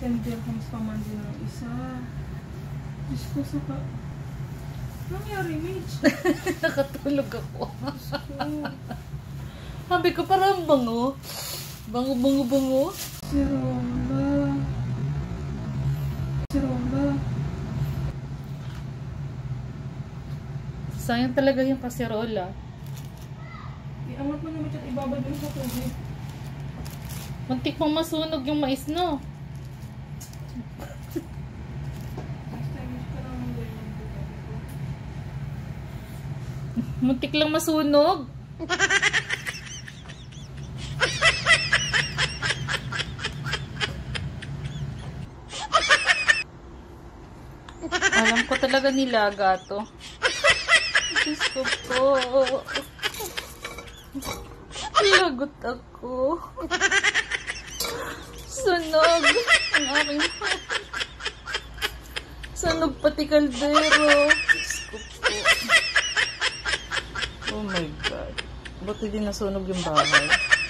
10 dirhams pa man din ang isa. Diyos ko, saka... Nangyari, Mitch? Nakatulog ako. Sabi ko parang bango. Bango, bango, bango. Si Rola. Si Rola. Sayang talaga yung kaserola. Iangat mo naman at ibabad mo sa tubig. Muntik pang masunog yung mais, no? Next time, Mitch, ka lang ang ganyan ko. Muntik lang masunog. Alam ko talaga nilaga to. Diyos ko po. Lagot ako. Sunog. Ang aking Sunog pati kaldero. Diyos ko Buti din nasunog yung bahay.